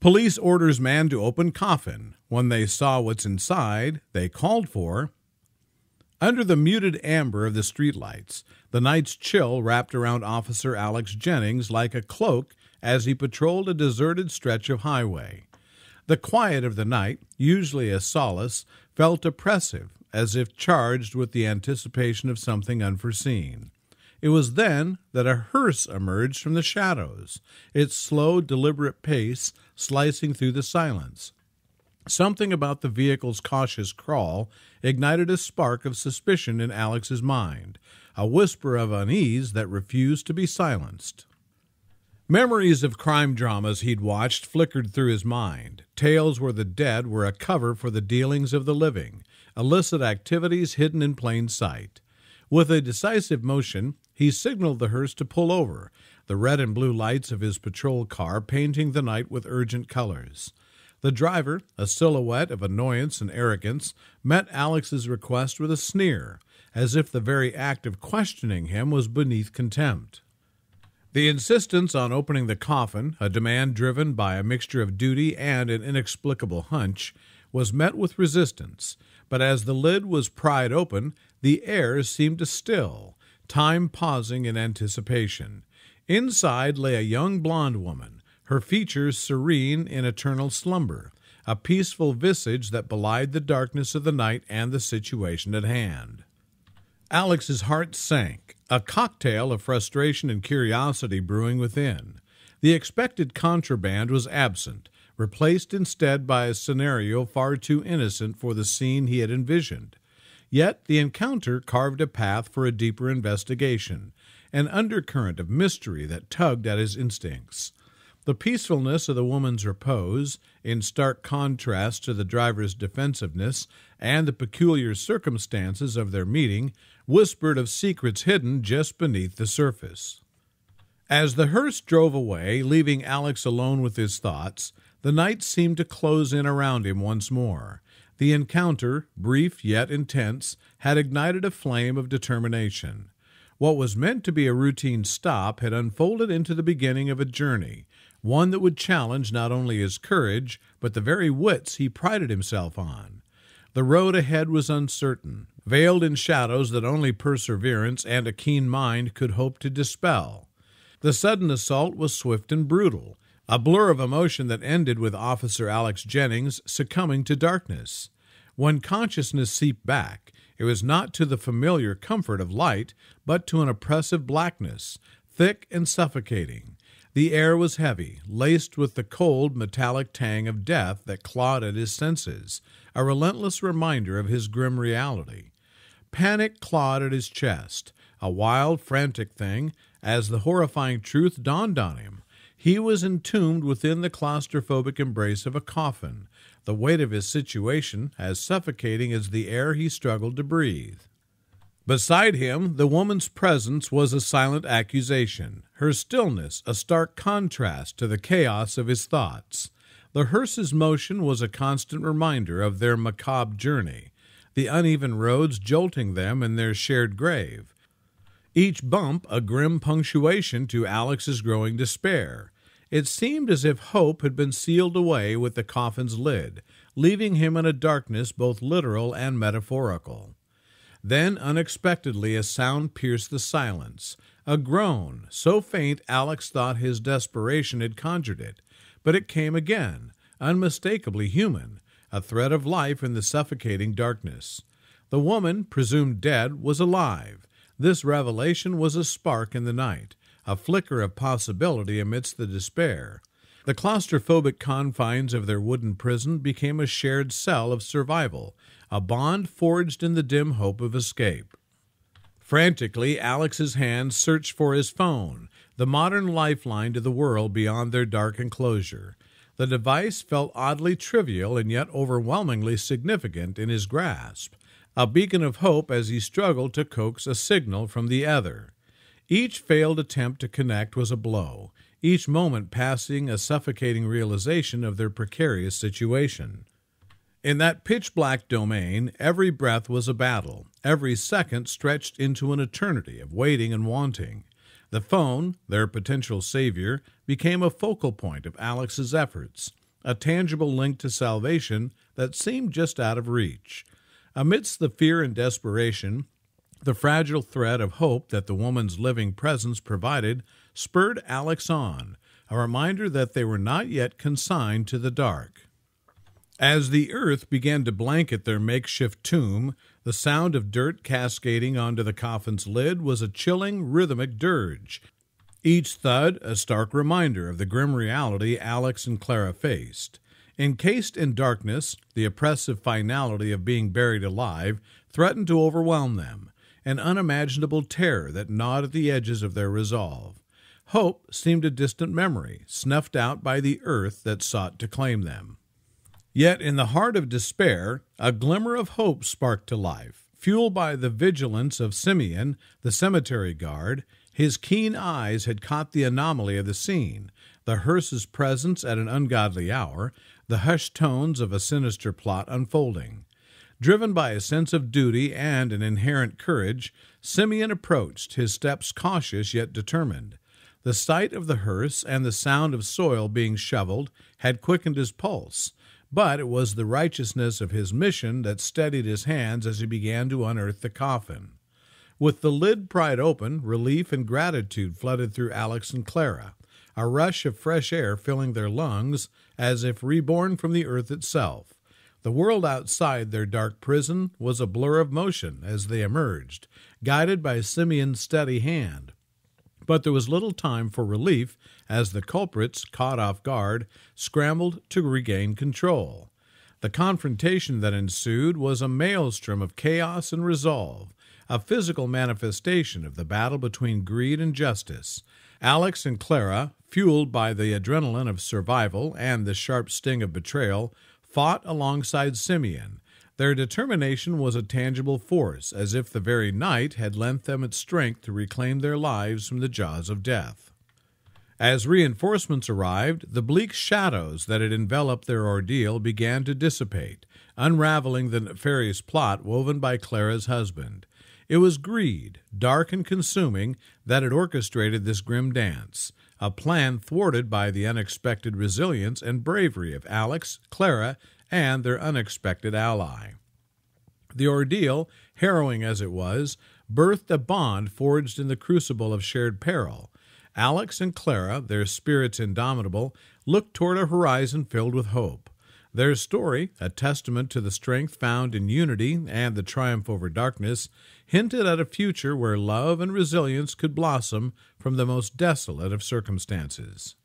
Police orders man to open coffin. When they saw what's inside, they called for. Under the muted amber of the streetlights, the night's chill wrapped around Officer Alex Jennings like a cloak as he patrolled a deserted stretch of highway. The quiet of the night, usually a solace, felt oppressive, as if charged with the anticipation of something unforeseen. It was then that a hearse emerged from the shadows, its slow, deliberate pace slicing through the silence. Something about the vehicle's cautious crawl ignited a spark of suspicion in Alex's mind, a whisper of unease that refused to be silenced. Memories of crime dramas he'd watched flickered through his mind. Tales where the dead were a cover for the dealings of the living, illicit activities hidden in plain sight. With a decisive motion, he signaled the hearse to pull over, the red and blue lights of his patrol car painting the night with urgent colors. The driver, a silhouette of annoyance and arrogance, met Alex's request with a sneer, as if the very act of questioning him was beneath contempt. The insistence on opening the coffin, a demand driven by a mixture of duty and an inexplicable hunch, was met with resistance, but as the lid was pried open, the air seemed to still, time pausing in anticipation. Inside lay a young blonde woman, her features serene in eternal slumber, a peaceful visage that belied the darkness of the night and the situation at hand. Alex's heart sank, a cocktail of frustration and curiosity brewing within. The expected contraband was absent, replaced instead by a scenario far too innocent for the scene he had envisioned. Yet the encounter carved a path for a deeper investigation, an undercurrent of mystery that tugged at his instincts. The peacefulness of the woman's repose, in stark contrast to the driver's defensiveness and the peculiar circumstances of their meeting, whispered of secrets hidden just beneath the surface. As the hearse drove away, leaving Alex alone with his thoughts, the night seemed to close in around him once more. The encounter, brief yet intense, had ignited a flame of determination. What was meant to be a routine stop had unfolded into the beginning of a journey, one that would challenge not only his courage, but the very wits he prided himself on. The road ahead was uncertain, veiled in shadows that only perseverance and a keen mind could hope to dispel. The sudden assault was swift and brutal, a blur of emotion that ended with Officer Alex Jennings succumbing to darkness. When consciousness seeped back, it was not to the familiar comfort of light, but to an oppressive blackness, thick and suffocating. The air was heavy, laced with the cold, metallic tang of death that clawed at his senses, a relentless reminder of his grim reality. Panic clawed at his chest, a wild, frantic thing, as the horrifying truth dawned on him. He was entombed within the claustrophobic embrace of a coffin, the weight of his situation as suffocating as the air he struggled to breathe. Beside him, the woman's presence was a silent accusation, her stillness a stark contrast to the chaos of his thoughts. The hearse's motion was a constant reminder of their macabre journey, the uneven roads jolting them in their shared grave. Each bump a grim punctuation to Alex's growing despair. It seemed as if hope had been sealed away with the coffin's lid, leaving him in a darkness both literal and metaphorical. Then unexpectedly a sound pierced the silence, a groan, so faint Alex thought his desperation had conjured it. But it came again, unmistakably human, a thread of life in the suffocating darkness. The woman, presumed dead, was alive. This revelation was a spark in the night, a flicker of possibility amidst the despair. The claustrophobic confines of their wooden prison became a shared cell of survival, a bond forged in the dim hope of escape. Frantically, Alex's hands searched for his phone, the modern lifeline to the world beyond their dark enclosure. The device felt oddly trivial and yet overwhelmingly significant in his grasp, a beacon of hope as he struggled to coax a signal from the other. Each failed attempt to connect was a blow, each moment passing a suffocating realization of their precarious situation. In that pitch black domain, every breath was a battle, every second stretched into an eternity of waiting and wanting. The phone, their potential savior, became a focal point of Alex's efforts. a tangible link to salvation that seemed just out of reach. Amidst the fear and desperation, the fragile thread of hope that the woman's living presence provided spurred Alex on, a reminder that they were not yet consigned to the dark. As the earth began to blanket their makeshift tomb, the sound of dirt cascading onto the coffin's lid was a chilling, rhythmic dirge. Each thud a stark reminder of the grim reality Alex and Clara faced. Encased in darkness, the oppressive finality of being buried alive threatened to overwhelm them, an unimaginable terror that gnawed at the edges of their resolve. Hope seemed a distant memory, snuffed out by the earth that sought to claim them. Yet in the heart of despair, a glimmer of hope sparked to life. Fueled by the vigilance of Simeon, the cemetery guard, his keen eyes had caught the anomaly of the scene the hearse's presence at an ungodly hour, the hushed tones of a sinister plot unfolding. Driven by a sense of duty and an inherent courage, Simeon approached, his steps cautious yet determined. The sight of the hearse and the sound of soil being shoveled had quickened his pulse, but it was the righteousness of his mission that steadied his hands as he began to unearth the coffin. With the lid pried open, relief and gratitude flooded through Alex and Clara, a rush of fresh air filling their lungs as if reborn from the earth itself. The world outside their dark prison was a blur of motion as they emerged, guided by Simeon's steady hand. But there was little time for relief as the culprits, caught off guard, scrambled to regain control. The confrontation that ensued was a maelstrom of chaos and resolve, a physical manifestation of the battle between greed and justice. Alex and Clara, fueled by the adrenaline of survival and the sharp sting of betrayal, fought alongside Simeon, their determination was a tangible force, as if the very night had lent them its strength to reclaim their lives from the jaws of death. As reinforcements arrived, the bleak shadows that had enveloped their ordeal began to dissipate, unraveling the nefarious plot woven by Clara's husband. It was greed, dark and consuming, that had orchestrated this grim dance, a plan thwarted by the unexpected resilience and bravery of Alex, Clara, and their unexpected ally. The ordeal, harrowing as it was, birthed a bond forged in the crucible of shared peril. Alex and Clara, their spirits indomitable, looked toward a horizon filled with hope. Their story, a testament to the strength found in unity and the triumph over darkness, hinted at a future where love and resilience could blossom from the most desolate of circumstances.